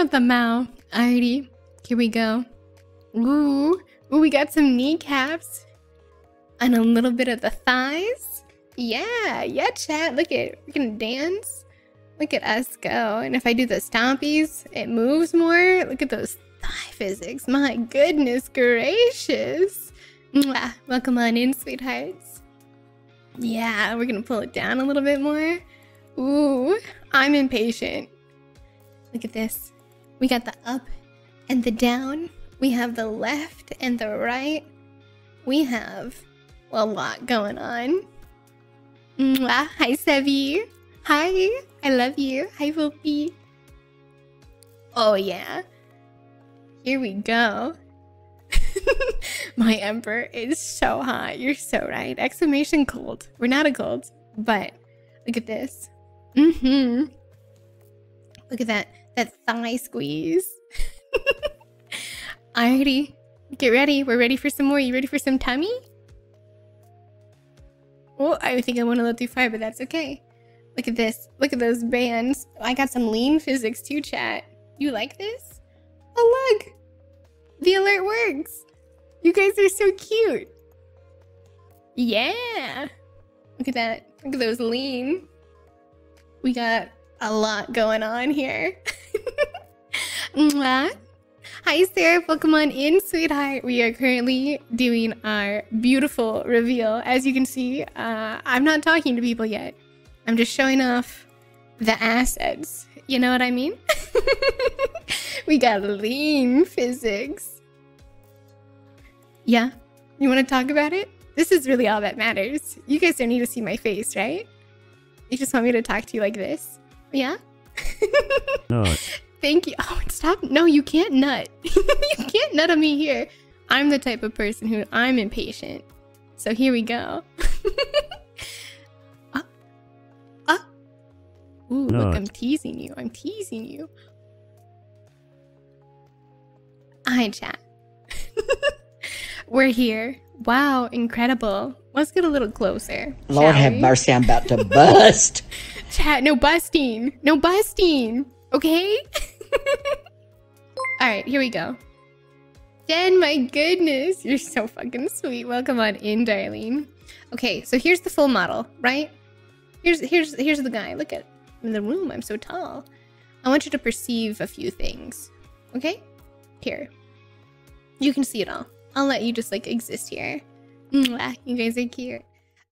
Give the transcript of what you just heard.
Got the mouth. Alrighty. Here we go. Ooh. Ooh, we got some kneecaps. And a little bit of the thighs. Yeah, yeah, chat. Look at we can dance. Look at us go. And if I do the stompies, it moves more. Look at those thigh physics. My goodness gracious. Mwah. Welcome on in, sweethearts. Yeah, we're gonna pull it down a little bit more. Ooh, I'm impatient. Look at this. We got the up and the down. We have the left and the right. We have a lot going on. Mwah. Hi, Sevi. Hi. I love you. Hi, Volpe. Oh, yeah. Here we go. My emperor is so hot. You're so right. Exclamation cold. We're not a cold, but look at this. Mm-hmm. Look at that. That thigh squeeze. Alrighty. Get ready. We're ready for some more. You ready for some tummy? Oh, I think I went a little too far, but that's okay. Look at this. Look at those bands. I got some lean physics too, chat. You like this? Oh, look. The alert works. You guys are so cute. Yeah. Look at that. Look at those lean. We got a lot going on here. Mwah. Hi, Sarah. Welcome on in, sweetheart. We are currently doing our beautiful reveal. As you can see, uh, I'm not talking to people yet. I'm just showing off the assets. You know what I mean? we got lean physics. Yeah? You want to talk about it? This is really all that matters. You guys don't need to see my face, right? You just want me to talk to you like this? Yeah? no. Thank you. Oh, stop. No, you can't nut. you can't nut on me here. I'm the type of person who I'm impatient. So here we go. uh, uh. Ooh, no. look, I'm teasing you. I'm teasing you. Hi, chat. We're here. Wow, incredible. Let's get a little closer. Lord have we? mercy, I'm about to bust. Chat, no busting. No busting. Okay? Alright, here we go. Jen, my goodness. You're so fucking sweet. Welcome on in, darling. Okay, so here's the full model, right? Here's here's here's the guy. Look at in the room. I'm so tall. I want you to perceive a few things. Okay? Here. You can see it all. I'll let you just like exist here. Mwah, you guys are cute.